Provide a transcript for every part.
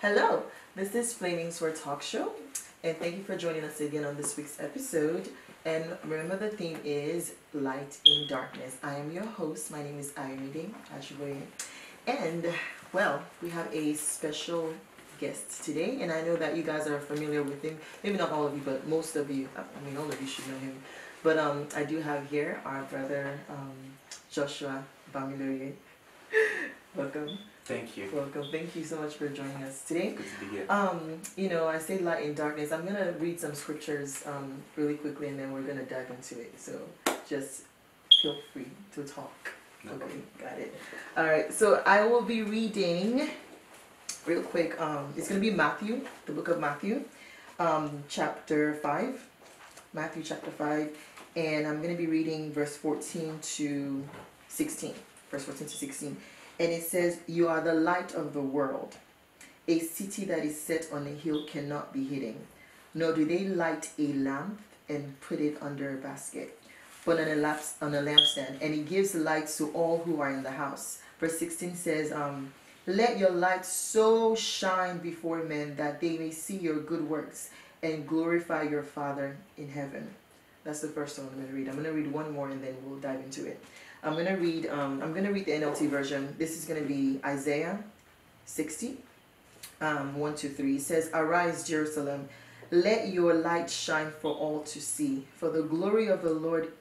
So, this is Flaming Sword Talk Show, and thank you for joining us again on this week's episode. And remember, the theme is Light in Darkness. I am your host. My name is Ayomide Ajiboye. And, well, we have a special guest today, and I know that you guys are familiar with him. Maybe not all of you, but most of you. I mean, all of you should know him. But um, I do have here our brother um, Joshua Bamiloye. Welcome. Thank you. Welcome. Thank you so much for joining us today. Good to be here. Um, you know, I say light in darkness. I'm gonna read some scriptures um, really quickly, and then we're gonna dive into it. So just feel free to talk. No okay, problem. got it. All right. So I will be reading real quick. Um, it's gonna be Matthew, the book of Matthew, um, chapter five. Matthew chapter five, and I'm gonna be reading verse 14 to 16. Verse 14 to 16. And it says, You are the light of the world. A city that is set on a hill cannot be hidden. Nor do they light a lamp and put it under a basket, but on a, on a lampstand, and it gives light to all who are in the house. Verse 16 says, um, Let your light so shine before men that they may see your good works and glorify your Father in heaven. That's the first one I'm going to read. I'm going to read one more and then we'll dive into it. I'm going to read um, I'm going to read the NLT version. This is going to be Isaiah 60 um, 1 to 3. It says, Arise, Jerusalem, let your light shine for all to see, for the glory of the Lord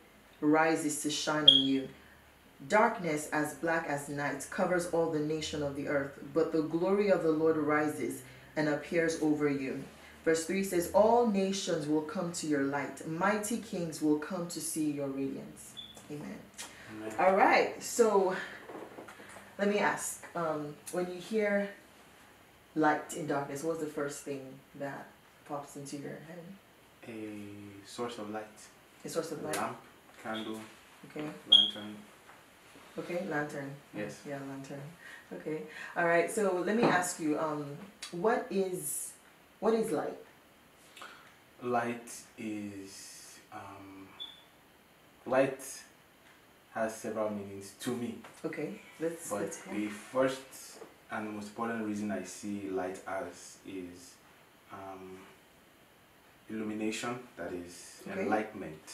rises to shine on you. Darkness as black as night covers all the nation of the earth, but the glory of the Lord rises and appears over you. Verse 3 says, All nations will come to your light, mighty kings will come to see your radiance. Amen. Amen. All right, so let me ask um, when you hear light in darkness, what's the first thing that pops into your head? A source of light. A source of light? Lamp, candle, Okay, lantern. okay, lantern. Yes. Yeah, lantern. Okay, all right, so let me ask you um, what is what is light? Light is um, light has several meanings to me, Okay, let's, but let's the first and most important reason I see light as is um, illumination. That is Okay. enlightenment.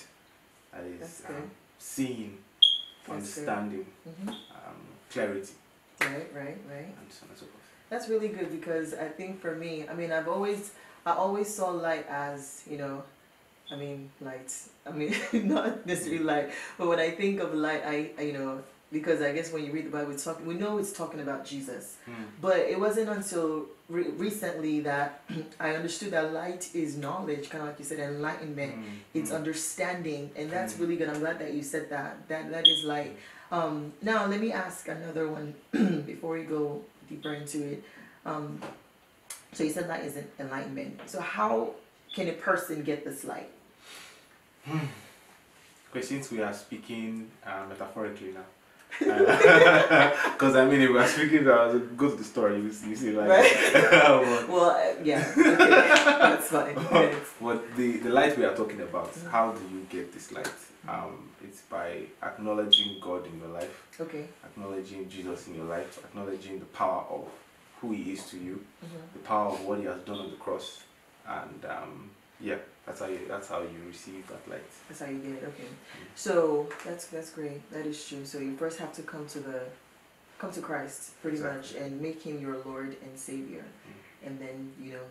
That is um, seeing, That's understanding, hmm um, clarity, Right, right, right. and so on and so forth. That's really good because I think for me, I mean, I've always, I always saw light as, you know, I mean, light. I mean, not necessarily light, but when I think of light, I, I you know, because I guess when you read the Bible, it's talking, we know it's talking about Jesus. Hmm. But it wasn't until re- recently that I understood that light is knowledge, kind of like you said, enlightenment. Mm, It's mm. understanding, and that's Mm. really good. I'm glad that you said that. That that is light. Um, now let me ask another one before we go deeper into it. Um, so you said light is enlightenment. So how can a person get this light? Okay, since we are speaking uh, metaphorically now, because I mean, if we are speaking, uh, go to the story, you, see- you see, like, but, Well, uh, yeah, okay. that's fine. Yes. but the, the light we are talking about, Mm. how do you get this light? Um, it's by acknowledging God in your life, Okay. acknowledging Jesus in your life, acknowledging the power of who He is to you, Mhm. the power of what He has done on the cross, and um, yeah, that's how you that's how you receive that light. That's how you get it. Okay. So that's that's great. That is true. So you first have to come to the come to Christ pretty Exactly. much and make him your Lord and Savior. Mm. And then, you know,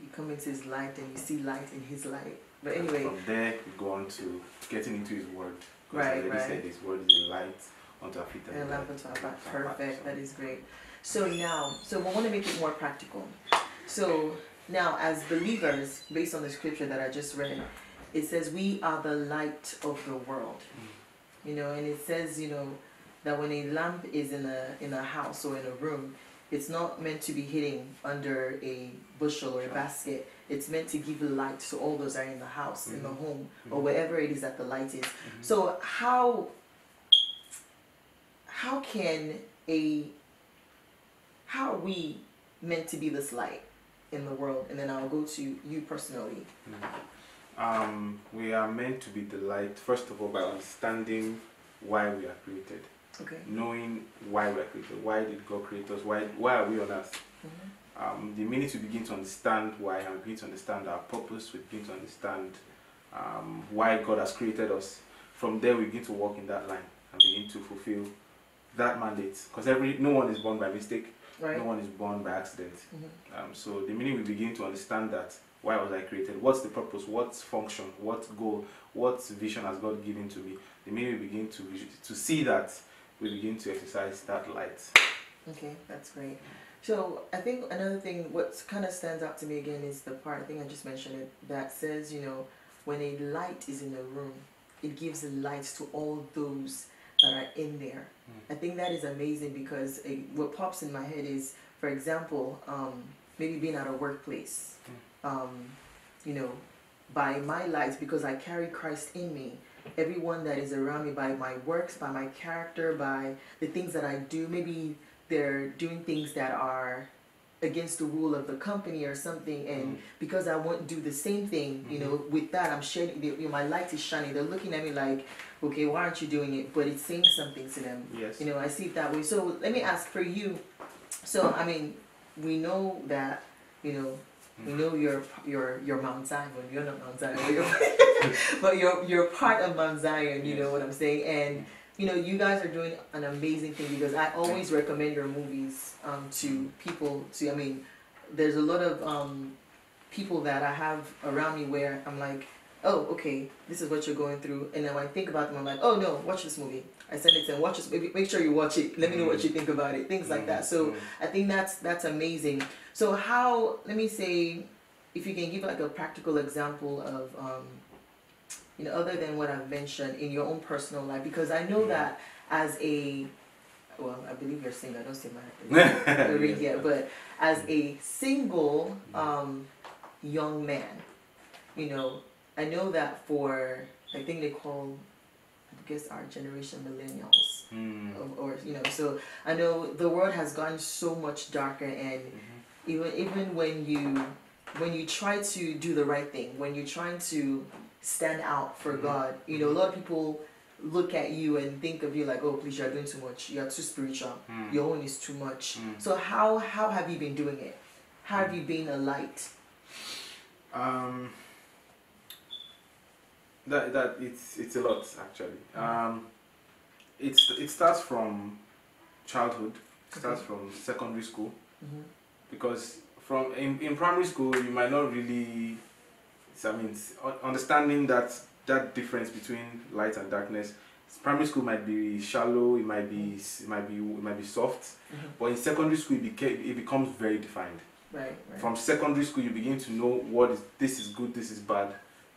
you come into his light and you see light in his light. But anyway, From there, you go on to getting into His Word. Because Right, I right. said His Word is a light unto our feet. and a lamp unto our path. unto our path, Perfect. That is great. So now, so we want to make it more practical. So now, as believers, based on the scripture that I just read, it says we are the light of the world. Mm. you know and it says you know that when a lamp is in a in a house or in a room it's not meant to be hidden under a bushel or a basket it's meant to give light to all those that are in the house in the Mhm. home or Mhm. wherever it is that the light is Mhm. so how how can a how are we meant to be this light in the world and then i'll go to you personally Mm. Um, we are meant to be the light, first of all, by understanding why we are created, okay knowing why we are created. Why did God create us? Why, why are we on earth? Mhm. um, the minute we begin to understand why and begin to understand our purpose, we begin to understand um, why God has created us. From there, we begin to walk in that line and begin to fulfill that mandate. Because every no one is born by mistake, Right. no one is born by accident. Mhm. Um, so the minute we begin to understand that, why was I created? What's the purpose? What's function? What goal? What vision has God given to me? The minute we begin to to see that, we begin to exercise that light. Okay, that's great. So I think another thing, what kind of stands out to me again is the part I think I just mentioned it that says, you know, when a light is in a room, it gives light to all those that are in there. Mm. I think that is amazing because it, what pops in my head is, for example, um, maybe being at a workplace, um, you know, by my lights, because I carry Christ in me. Everyone that is around me, by my works, by my character, by the things that I do, maybe they're doing things that are against the rule of the company or something and Mm. because I won't do the same thing, you know, with that I'm the, you know, my light is shining. They're looking at me like, okay, why aren't you doing it? But it's saying something to them. Yes. You know, I see it that way. So let me ask for you. So I mean, we know that, you know, we know you're you're you're Mount Zion. You're not Mount Zion, but you're, but you're you're part of Mount Zion. You know what I'm saying? And you know, you guys are doing an amazing thing because I always recommend your movies um, to people. To I mean, there's a lot of um, people that I have around me where I'm like, oh, okay, this is what you're going through, and then when I think about them, I'm like, oh no, watch this movie. I send it to them, watch this. Maybe make sure you watch it. Let me know what you think about it. Things like that. So Mm. I think that's that's amazing. So how? Let me say, if you can give like a practical example of, um, you know, other than what I've mentioned in your own personal life, because I know that as a, well, I believe you're single. I don't see my ring yet, but as a single um, young man, you know, I know that for I think they call, I guess our generation millennials Mm. or, or you know so i know the world has gotten so much darker and Mhm. even even when you when you try to do the right thing when you're trying to stand out for Mhm. god you know a lot of people look at you and think of you like oh please you're doing too much you're too spiritual Mm. your own is too much Mm. so how how have you been doing it how have you been a light Um, that that it's it's a lot actually. Um, it's it starts from childhood. It starts Okay. from secondary school mm-hmm. because from in, in primary school you might not really. I mean, understanding that that difference between light and darkness. Primary school might be shallow. It might be it might be it might be soft. Mm-hmm. But in secondary school, it, became, it becomes very defined. right right From secondary school, you begin to know what is this is good, this is bad,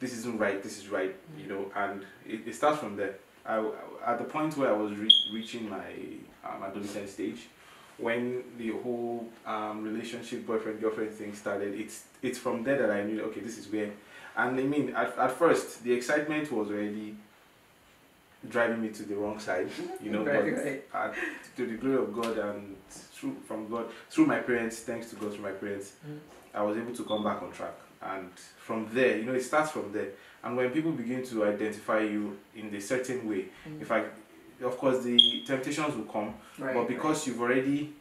this isn't right, this is right, you know, and it, it starts from there. I, at the point where I was re- reaching my um, adolescent stage, when the whole um, relationship boyfriend girlfriend thing started, it's it's from there that I knew okay, this is where. And I mean, at, at first, the excitement was already driving me to the wrong side, you know. Right, but right. uh, to the glory of God and through from God, through my parents, thanks to God through my parents, Mhm. I was able to come back on track. And from there, you know, it starts from there. And when people begin to identify you in a certain way, Mhm. in fact, of course, the temptations will come, right but because you've already,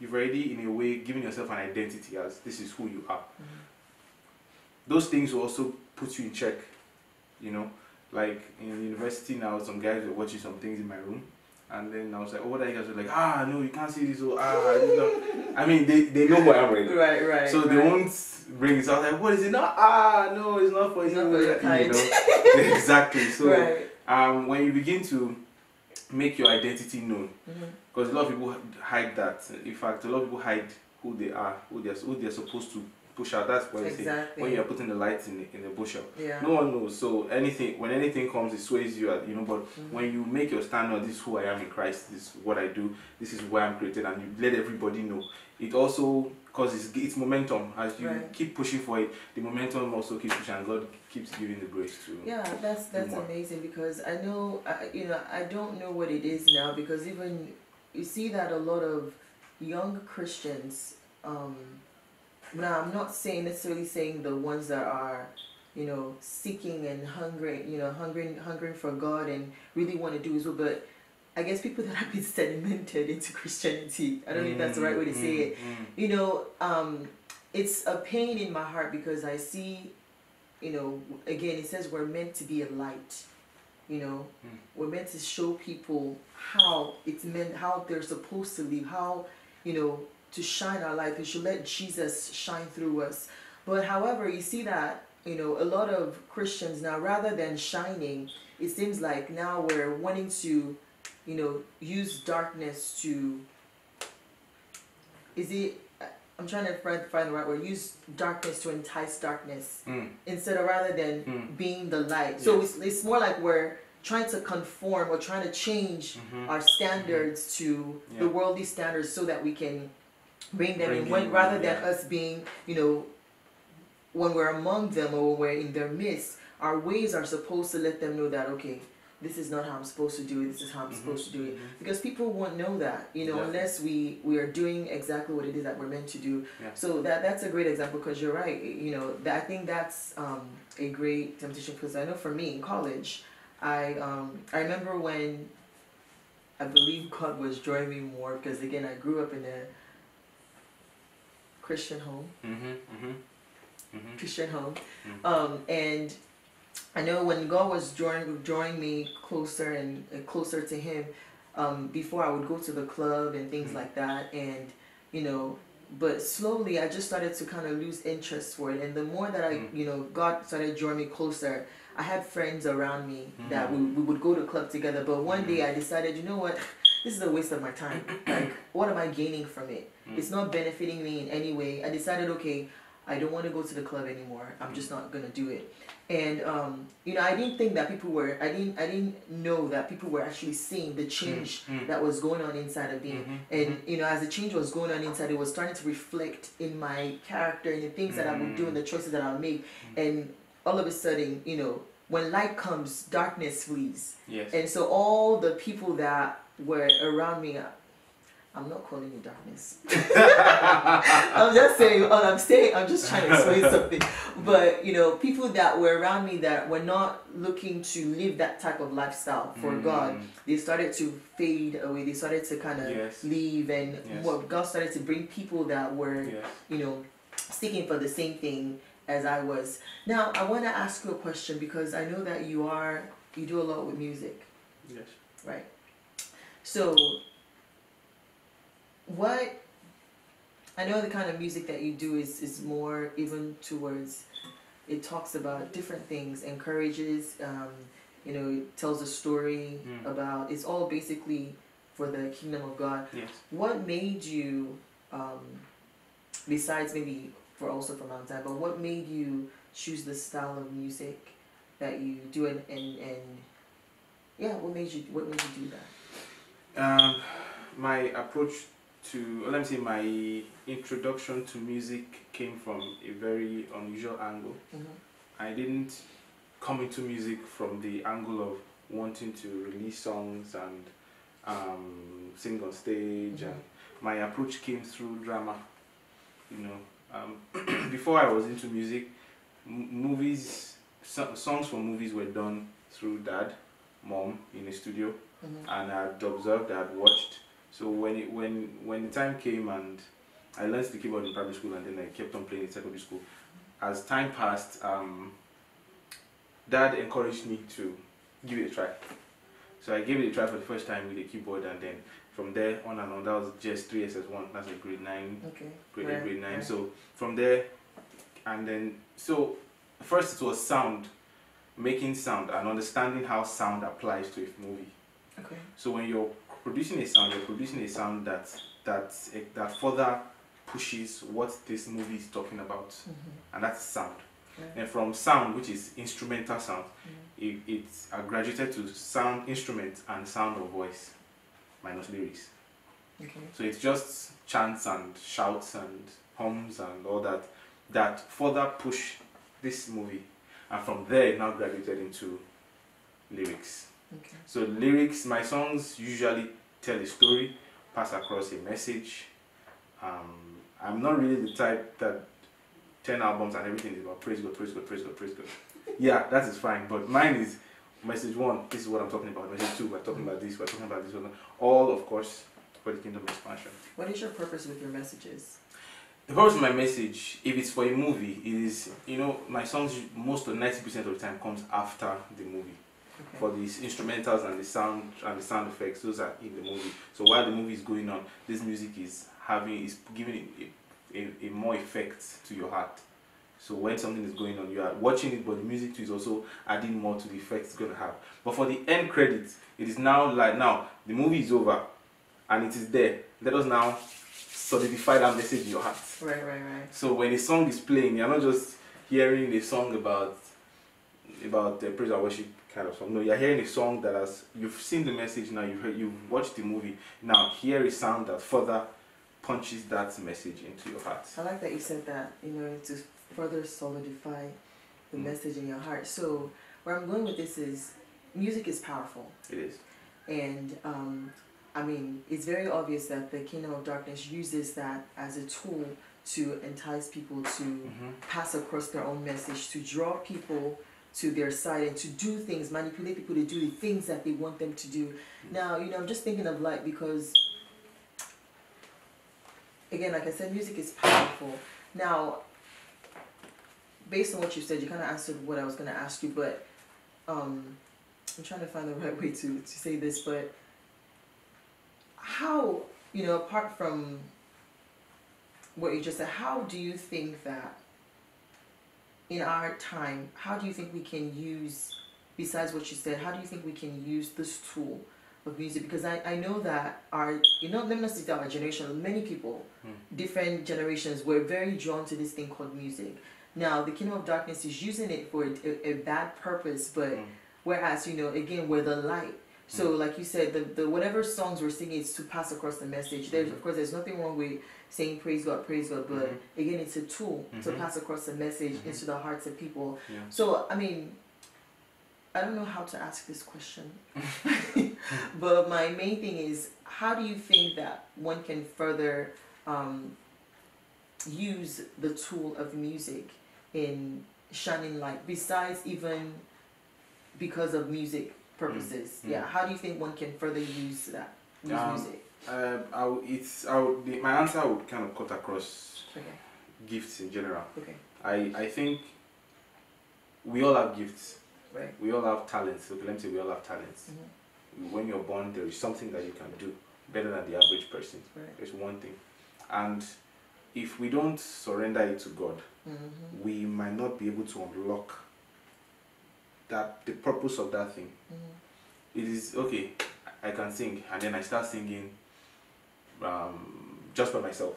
you've already in a way given yourself an identity as this is who you are. right. Mhm. Those things will also put you in check. You know, like in university now, some guys were watching some things in my room. And then I was like, oh, what are you guys? Like, ah, no, you can't see this. Oh, ah, you know. I mean, they, they know who I am already. right right So they won't bring it. So I was like, what is it? Not, ah, no, it's not for It's you. not for your you know. exactly. So right um, when you begin to make your identity known, because a lot of people hide that. In fact, a lot of people hide who they are, who they're, who they're supposed to push out. That's what exactly When you're putting the lights in in a bushel, yeah no one knows. So anything, when anything comes, it sways you. You know, but Mhm. when you make your stand on this is who I am in Christ, this is what I do, this is why I'm created, and you let everybody know, it also causes it's momentum as you Right. keep pushing for it. The momentum also keeps pushing, and God keeps giving the grace to. Yeah, that's that's amazing because I know I, you know I don't know what it is now because even you see that a lot of young Christians. Um, now I'm not saying necessarily saying the ones that are you know seeking and hungering you know hungering hungering for God and really want to do His will, but I guess people that have been sedimented into Christianity. I don't know if that's the right way to say it. Mm, You know, um, it's a pain in my heart because I see, you know, again, it says we're meant to be a light. You know, Mm. we're meant to show people how it's meant, how they're supposed to live, how, you know, to shine our light. We should let Jesus shine through us. But however, you see that, you know, a lot of Christians now, rather than shining, it seems like now we're wanting to, you know, use darkness to. Is it? I'm trying to find, find the right word. Use darkness to entice darkness mm, instead of rather than Mm. being the light. So Yes. it's, it's more like we're trying to conform or trying to change mhm. our standards to the worldly standards so that we can bring them Bring in when rather than yeah. us being you know when we're among them or when we're in their midst our ways are supposed to let them know that okay this is not how i'm supposed to do it this is how i'm Mhm, supposed to do it mhm. because people won't know that you know unless we we are doing exactly what it is that we're meant to do Yeah. so that that's a great example because you're right you know that i think that's um, a great temptation because i know for me in college i um, i remember when i believe god was drawing me more because again i grew up in a christian home Mhm, mhm, mhm. christian home um, and I know when God was drawing drawing me closer and, and closer to Him, um, before I would go to the club and things Mhm. like that, and you know, but slowly I just started to kind of lose interest for it, and the more that I, Mm. you know, God started drawing me closer. I had friends around me that we, we would go to club together, but one day. I decided, you know what, this is a waste of my time. like, what am I gaining from it? Mm. It's not benefiting me in any way. I decided, okay, I don't want to go to the club anymore. I'm just not gonna do it. And um, you know, I didn't think that people were. I didn't. I didn't know that people were actually seeing the change Mm, mm. that was going on inside of me. Mhm, And you know, as the change was going on inside, it was starting to reflect in my character and the things that I would do and the choices that I would make. And all of a sudden, you know, when light comes, darkness flees. Yes. And so all the people that were around me, I'm not calling you darkness. I'm just saying, all I'm saying, I'm just trying to explain something. But, you know, people that were around me that were not looking to live that type of lifestyle for Mm. God, they started to fade away. They started to kind of Yes. leave. And Yes. what God started to bring people that were, Yes. you know, seeking for the same thing as I was. Now, I want to ask you a question because I know that you are, you do a lot with music. Yes. Right. So, what I know the kind of music that you do is is more even towards. It talks about different things, encourages, um, you know, it tells a story Mm. about. It's all basically for the kingdom of God. Yes. What made you, um, besides maybe for also for Mount Zion, but what made you choose the style of music that you do and and, and yeah, what made you what made you do that? Um, my approach to, let me say, my introduction to music came from a very unusual angle. Mm-hmm. I didn't come into music from the angle of wanting to release songs and um, sing on stage, Mhm. and my approach came through drama. You know, um, before I was into music, m- movies, so- songs for movies were done through dad, mom in the studio Mm-hmm. and I'd observed, I'd watched. So when it when when the time came and I learned the keyboard in primary school and then I kept on playing in secondary school. As time passed, um, Dad encouraged me to give it a try. So I gave it a try for the first time with the keyboard and then from there on and on that was just three SS1, that's like grade nine, Okay. grade Right, eight, grade nine. right. So from there, and then so first it was sound, making sound and understanding how sound applies to a movie. Okay. So when you're producing a sound, you're producing a sound that that that further pushes what this movie is talking about, Mm-hmm. and that's sound. And from sound, which is instrumental sound, Mhm. it, it's uh, graduated to sound instrument and sound of voice minus lyrics. Okay. So it's just chants and shouts and hums and all that that further push this movie, and from there it now graduated into lyrics. Okay. So lyrics, my songs usually tell a story, pass across a message. Um, I'm not really the type that ten albums and everything is about praise God, praise God, praise God, praise God. yeah, that is fine. But mine is message one, this is what I'm talking about. Message two, we're talking about this, we're talking about this. All, of course, for the kingdom expansion. What is your purpose with your messages? The purpose of my message, if it's for a movie, it is, you know, my songs most of 90% of the time comes after the movie. Okay. For these instrumentals and the sound and the sound effects, those are in the movie. So while the movie is going on, this music is having is giving a, a, a more effect to your heart. So when something is going on, you are watching it, but the music too is also adding more to the effect it's going to have. But for the end credits, it is now like now the movie is over, and it is there. Let us now solidify that message in your heart. Right, right, right. So when a song is playing, you're not just hearing a song about about the praise and worship kind of song. No, you're hearing a song that has you've seen the message now. You've heard, you've watched the movie. Now hear a sound that further punches that message into your heart. I like that you said that, you know, to further solidify the Mm. message in your heart. So, where I'm going with this is music is powerful. It is. And, um, I mean, it's very obvious that the kingdom of darkness uses that as a tool to entice people to Mm-hmm. pass across their own message, to draw people to their side and to do things, manipulate people to do the things that they want them to do. Now, you know, I'm just thinking of like because again, like I said, music is powerful. Now, based on what you said, you kind of answered what I was going to ask you, but um, I'm trying to find the right way to, to say this, but how, you know, apart from what you just said, how do you think that in our time, how do you think we can use, besides what you said, how do you think we can use this tool of music? Because I, I know that our, you know, let me not say our generation, many people, Hmm. different generations were very drawn to this thing called music. Now, the kingdom of darkness is using it for a, a bad purpose, but Mm. whereas, you know, again, we're the light. So, like you said, the, the whatever songs we're singing is to pass across the message. There's, of course, there's nothing wrong with saying praise God, praise God, but Mhm. again, it's a tool to Mhm. pass across the message Mhm. into the hearts of people. Yeah. So, I mean, I don't know how to ask this question, but my main thing is how do you think that one can further um, use the tool of music in shining light, besides even because of music purposes? Mm. Yeah, how do you think one can further use that? Use Um, music. Uh, I it's I the, my answer would kind of cut across Okay, gifts in general. okay, I I think we all have gifts. right. We all have talents. Okay, let me say we all have talents. hmm When you're born, there is something that you can do better than the average person. Right. There's one thing, and if we don't surrender it to God, hmm we might not be able to unlock that the purpose of that thing. hmm It is okay. I can sing, and then I start singing um, just by myself,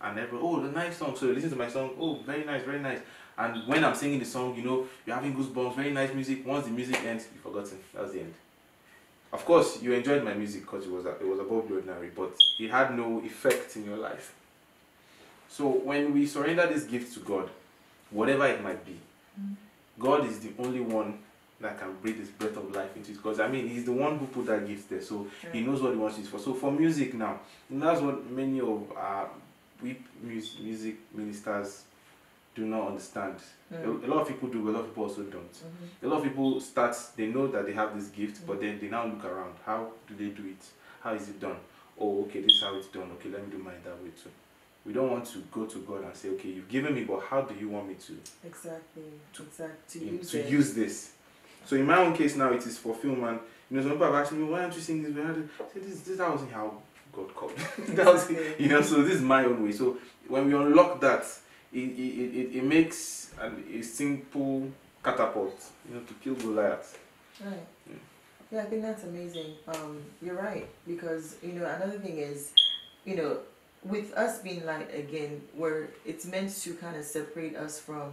and everyone, oh, the nice song. So you listen to my song, oh, very nice, very nice. And when I'm singing the song, you know, you're having goosebumps, very nice music. Once the music ends, you've forgotten. That's the end. Of course, you enjoyed my music because it was it was above the ordinary, but it had no effect in your life. So when we surrender this gift to God, whatever it might be, Mhm. God is the only one that can breathe His breath of life into it. Because I mean, He's the one who put that gift there, so He knows what He wants it for. So for music now, that's what many of our we music ministers do not understand. A, Mm. a lot of people do, a lot of people also don't. Mhm. A lot of people start, they know that they have this gift, but Mm. then they now look around. How do they do it? How is it done? Oh, okay, this is how it's done. Okay, let me do mine that way too. We don't want to go to God and say, okay, you've given me, but how do you want me to Exactly. Exactly. To in- use to use this? So in my own case now, it is for film, and you know, some people have asked me, why aren't you sing this? Why don't you-" I say, this, this that wasn't how God called. that was, you know, so this is my own way. So when we unlock that, it it, it, it makes an, a simple catapult, you know, to kill Goliath. Right. Mm. Yeah, I think that's amazing. Um, you're right because you know another thing is, you know, with us being light again, where it's meant to kind of separate us from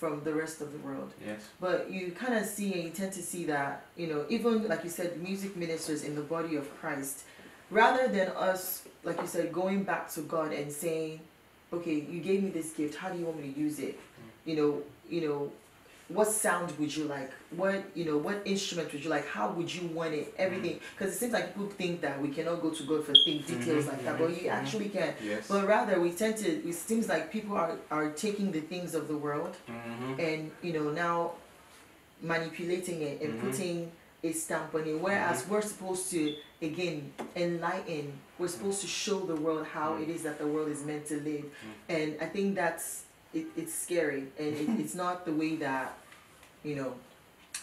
from the rest of the world. Yes. But you kind of see and you tend to see that you know even like you said, music ministers in the body of Christ, rather than us like you said going back to God and saying, okay, you gave me this gift. How do you want me to use it? Mm. You know, you know, what sound would you like? What you know, what instrument would you like? How would you want it? Everything, because it seems like people think that we cannot go to God for things, details Mhm, like that, but you mhm. actually can. Yes. But rather, we tend to. It seems like people are are taking the things of the world mm-hmm. and you know now manipulating it and Mhm. putting a stamp on it. Whereas we're supposed to again enlighten. We're supposed to show the world how Mm. it is that the world is meant to live, and I think that's it, it's scary and it, it's not the way that you know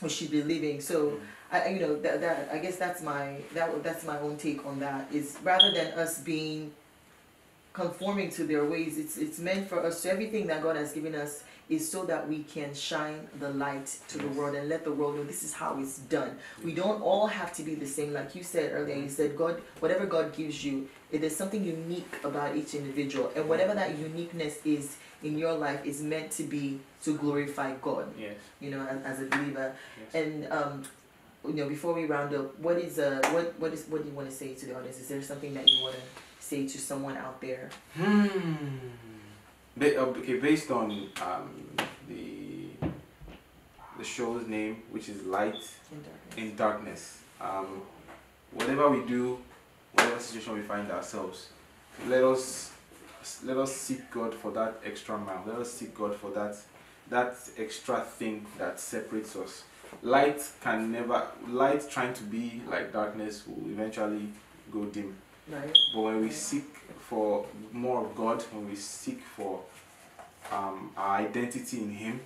we should be living. So. Mm. I, you know that, that I guess that's my that that's my own take on that is rather than us being conforming to their ways it's it's meant for us to everything that God has given us is so that we can shine the light to the world and let the world know this is how it's done. We don't all have to be the same like you said earlier you said God whatever God gives you it is something unique about each individual and whatever that uniqueness is in your life is meant to be to glorify God Yes. you know as, as a believer yes. and um, you know, before we round up, what is uh, what what is what do you want to say to the audience? Is there something that you want to say to someone out there? Hmm. Ba- uh, okay, based on um, the the show's name, which is Light In darkness. in Darkness. Um, whatever we do, whatever situation we find ourselves, let us let us seek God for that extra mile. Let us seek God for that that extra thing that separates us. Light can never light trying to be like darkness will eventually go dim. right. But when we seek for more of God, when we seek for um, our identity in Him,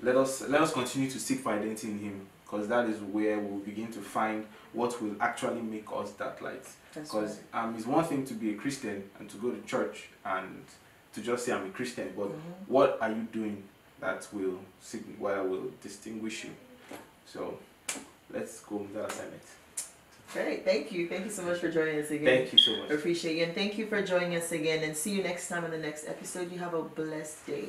let us let us continue to seek for identity in Him, because that is where we'll begin to find what will actually make us that light. Because um, it's one thing to be a Christian and to go to church and to just say I'm a Christian, but right. Mhm. what are you doing that will sig- what will distinguish you? So let's go with that assignment. Great. Thank you. Thank you so much for joining us again. Thank you so much. appreciate you and thank you for joining us again. And see you next time in the next episode. You have a blessed day.